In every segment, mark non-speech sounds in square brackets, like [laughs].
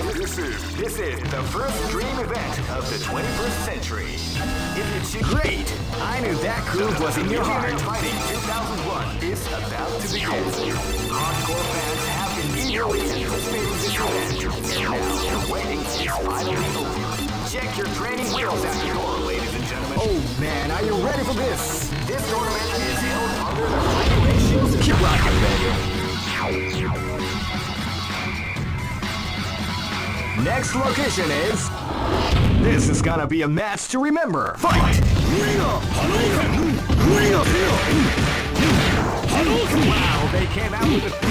This is this is the first dream event of the 21st century. If you great, I knew that groove was in your heart. Fighting 2001 is about to begin. Hardcore fans have been eagerly anticipating this event, and now the waiting is finally over. Check your training wheels at the door, ladies and gentlemen. Oh man, are you ready for this? This tournament is held under the free ratios. Keep rocking, baby. Next location is. This is gonna be a match to remember. Fight! Wow, they came out with a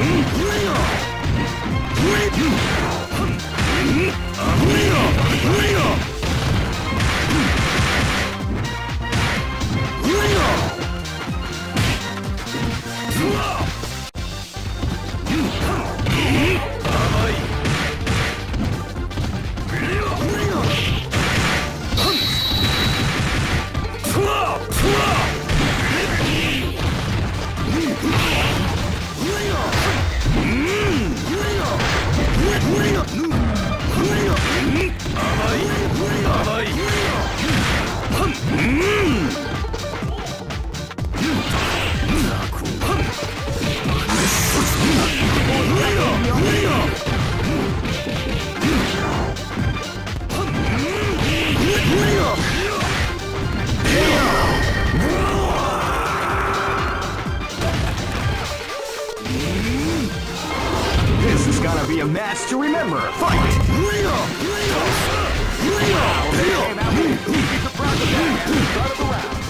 This match to remember. Fight! Start of the round.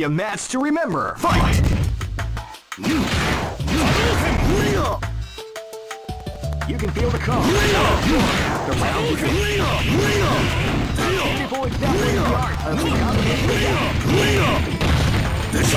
Be a match to remember. Fight! You can feel the calm. The round begins. People exactly the art of the combination. This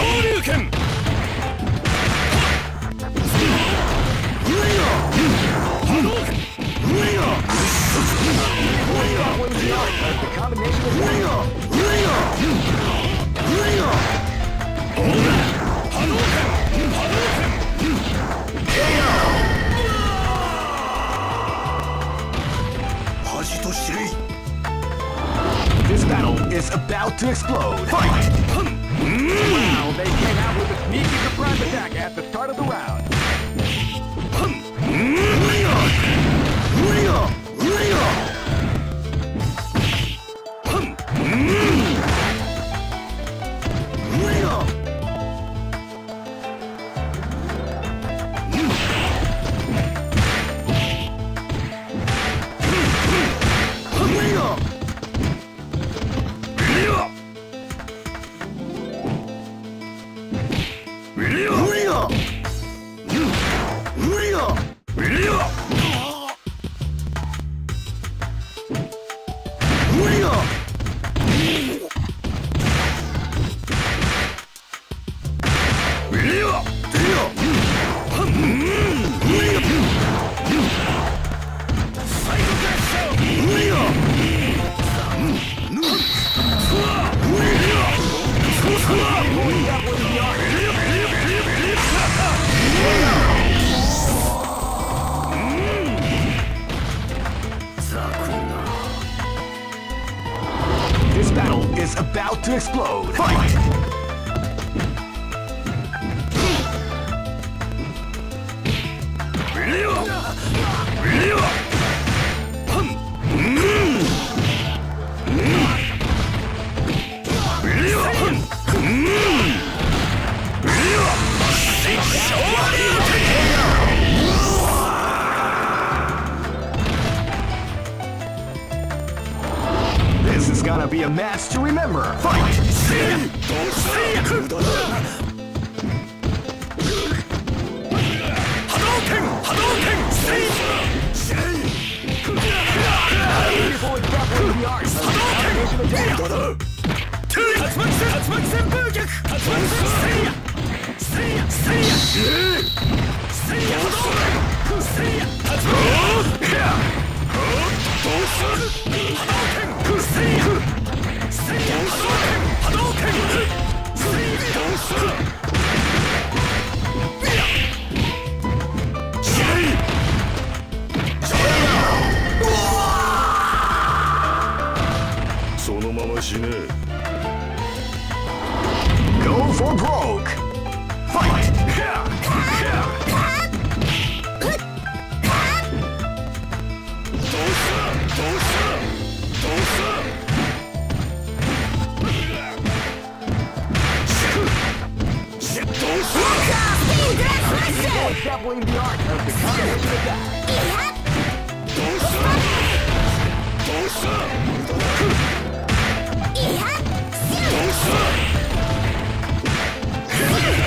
to explode. Fight! This is gonna be a match to remember. Go for broke! Fight! Exactly the art of the combination attack. I yeah! [laughs]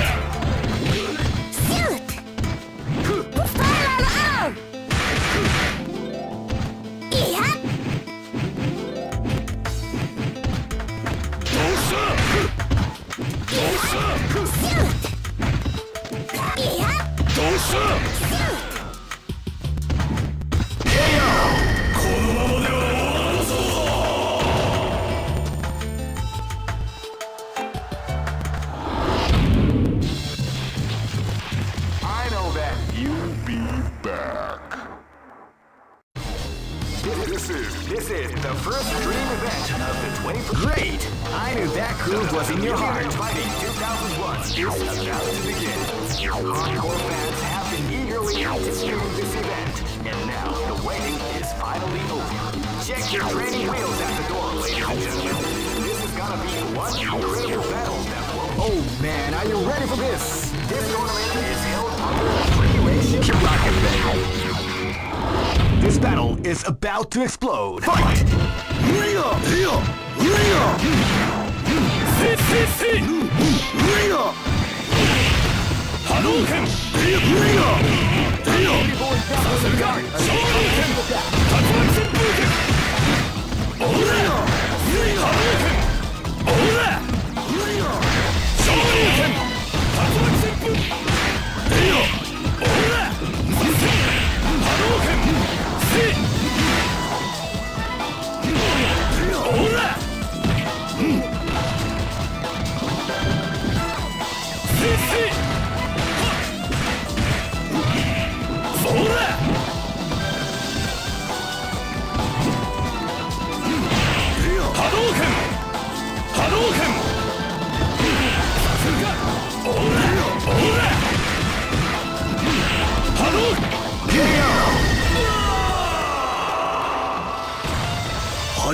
this event, and now the is finally over. Check your training wheels at the door, ladies and gentlemen. This is gonna be one incredible battle. Oh man, are you ready for this? This tournament is held. This battle is about to explode. Fight! 波ーさすが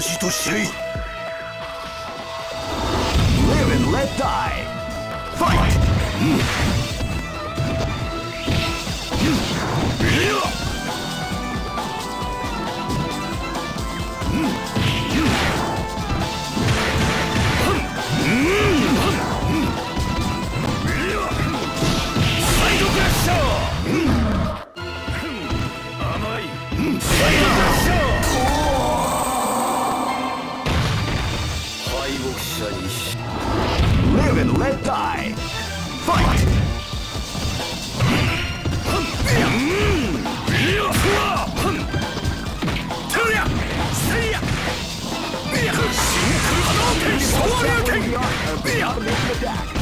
恥と知れい let die. Fight! This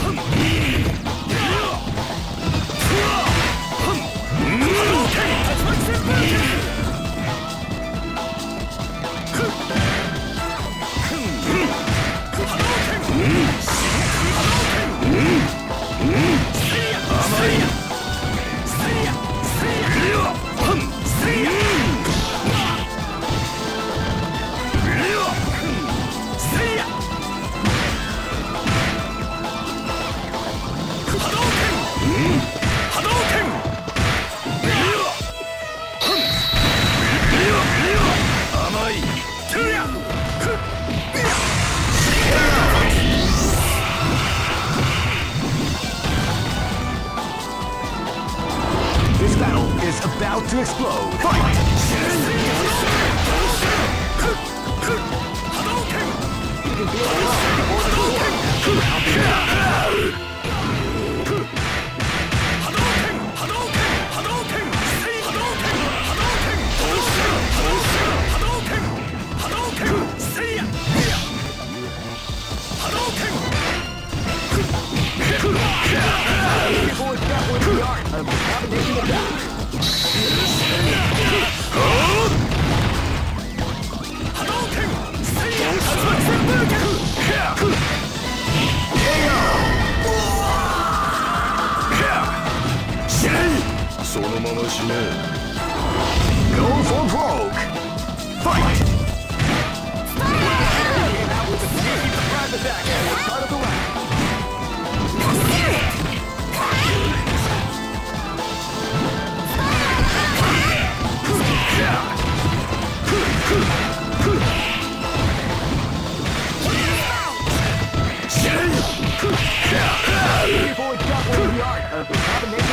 double the art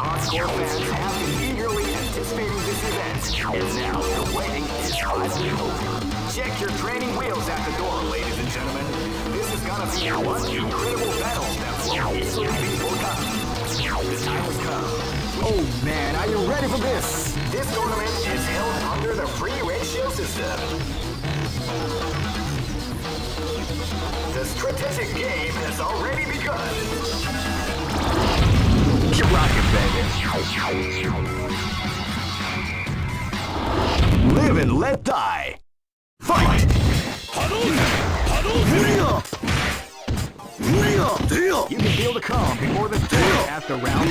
Hardcore fans have been eagerly anticipating this event, and now the waiting is finally over. Check your training wheels at the door, ladies and gentlemen. This is gonna be one incredible battle that will easily be forgotten. The time has come. Oh man, are you ready for this? This tournament is held under the free ratio system. The strategic game has already begun. Rocking, baby. Live and let die. Fight! You can feel the calm before the storm after round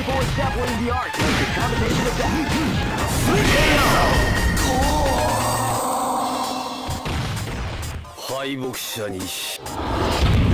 Before establishing the art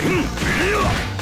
君は!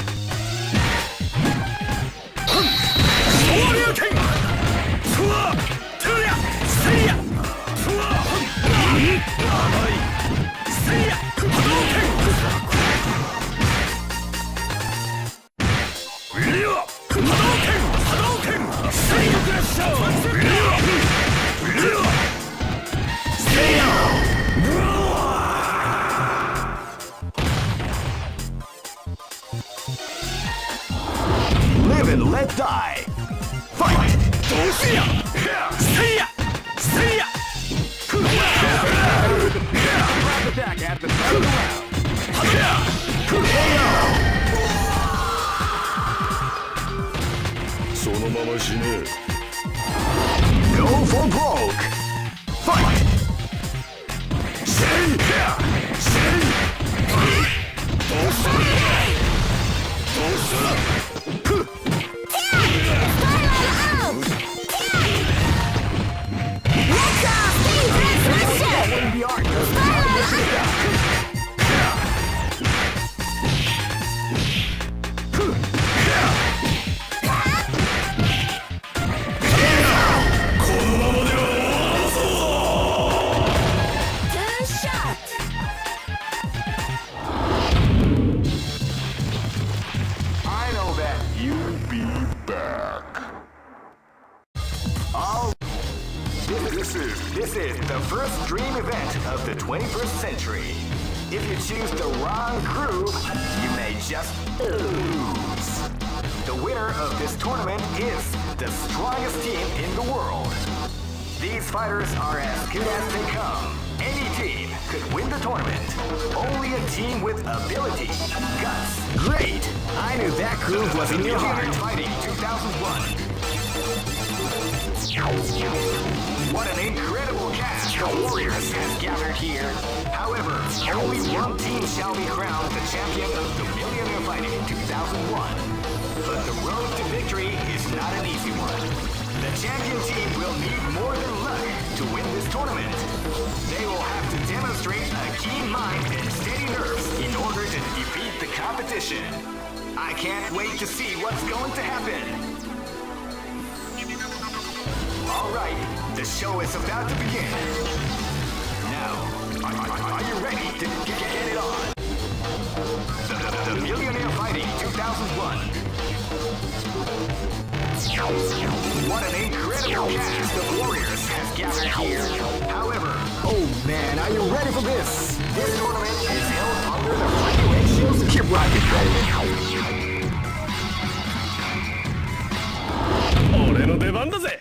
Alright, the show is about to begin. Now, are, are, are you ready to get, get it on? The, the, the Millionaire Fighting 2001. What an incredible cast of warriors has gathered here. However, oh man, are you ready for this? This tournament is held under the regulations. Keep rocking, baby. 俺の出番だぜ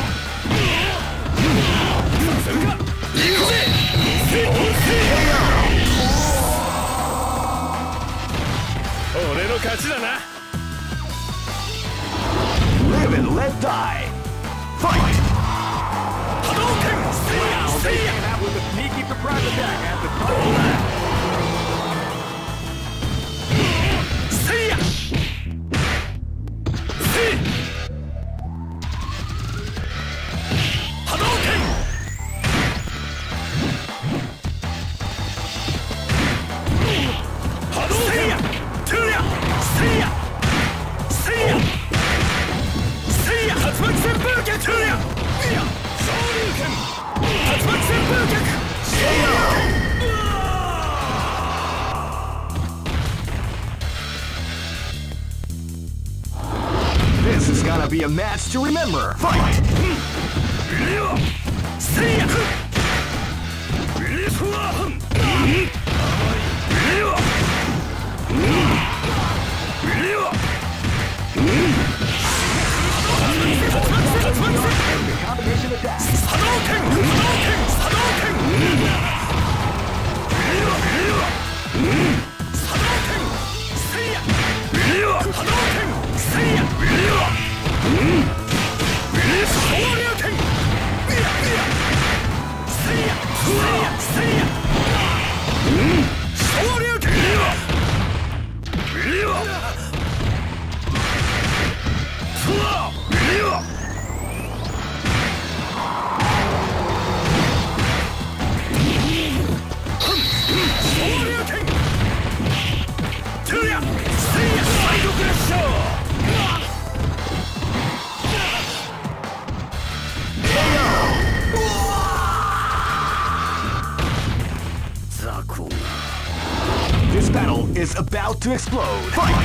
勝ちだな Live and let die Fight! Hadouken! Wow, they came out with a sneaky surprise attack at the top explode. Fight!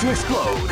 To explode.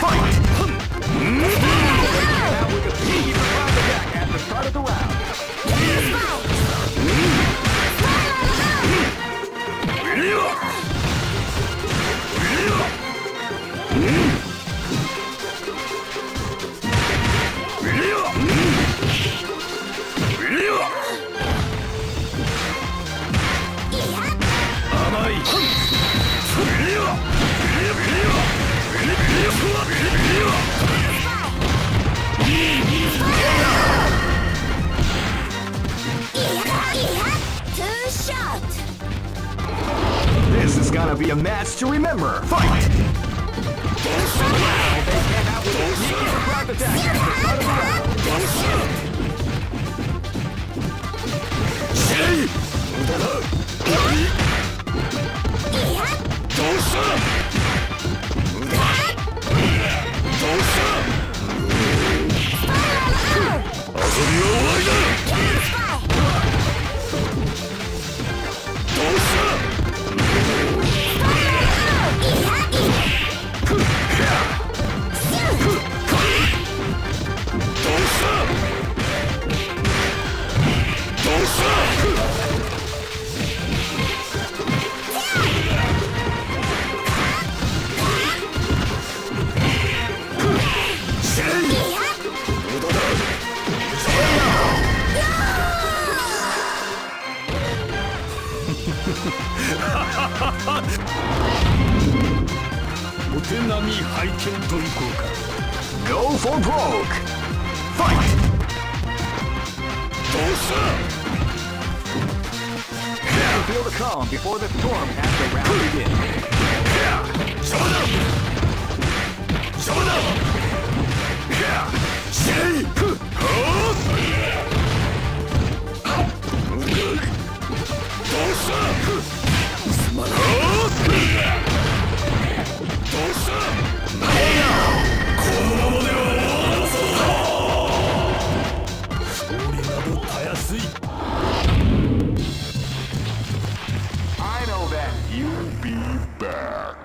I know that you'll be back.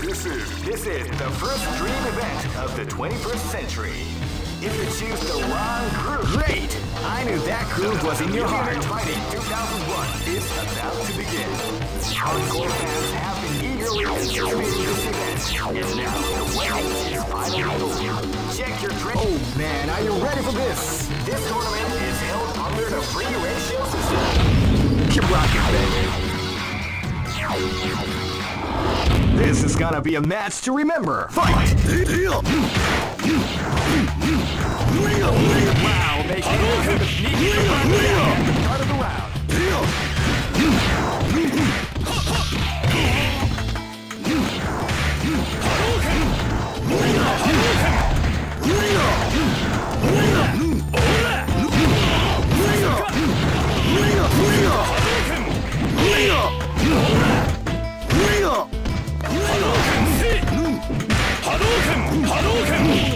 This is this is the first dream event of the 21st century. If you choose the wrong group, great! I knew that group was in your heart. Fighting 2001 is about to begin. Hardcore fans have been the. Oh man, are you ready for this? This tournament is held under the free ratio system. Keep rocking, baby. This is gonna be a match to remember. Fight! Wow, they out with a sneaky surprise attack at the start of the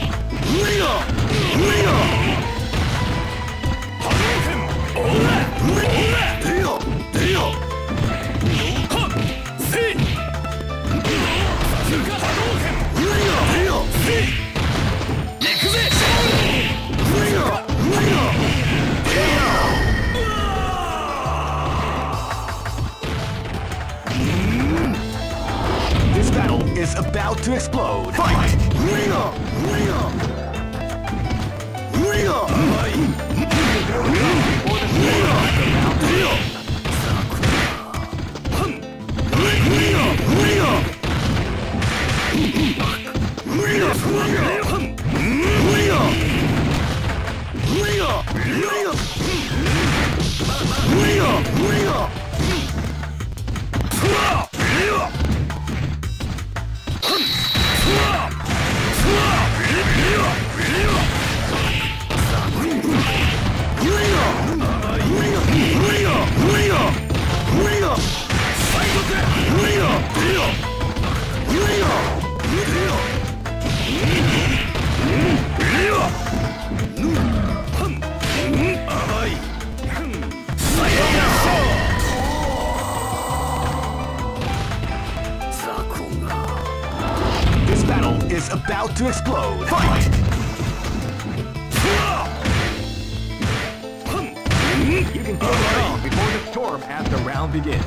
at the round begins.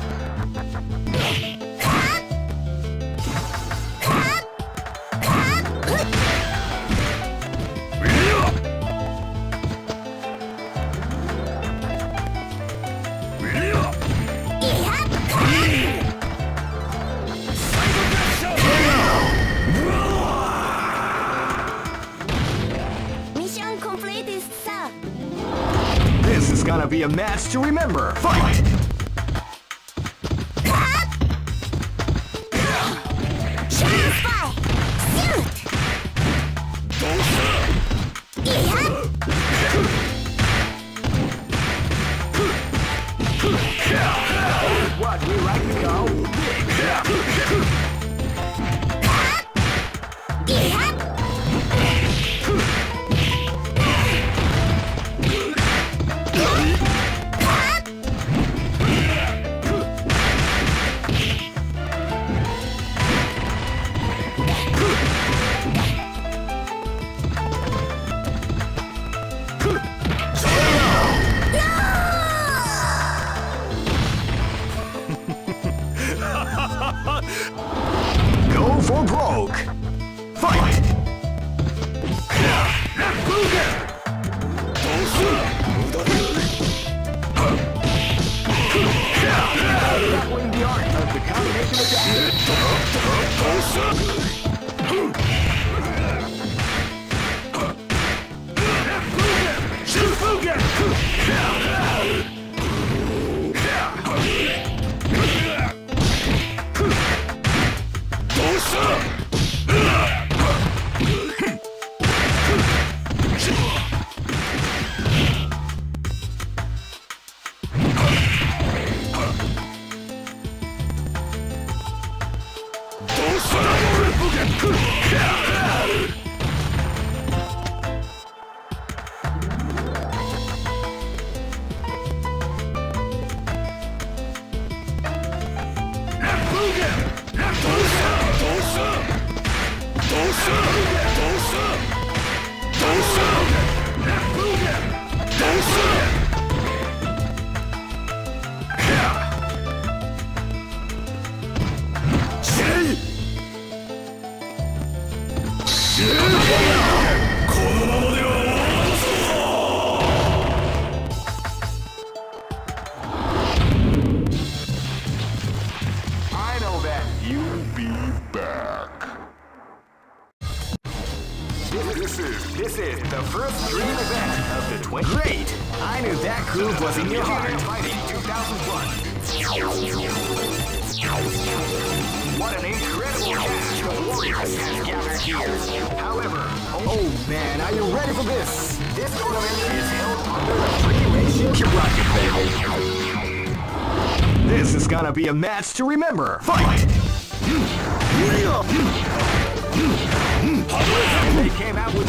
This is gonna be a match to remember. Fight! Fight! Knowing the art of the. gonna be a match to remember. Fight! they came out with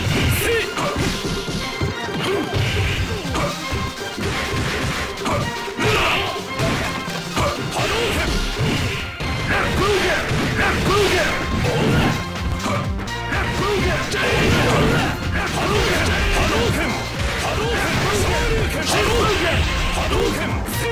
波動拳波動拳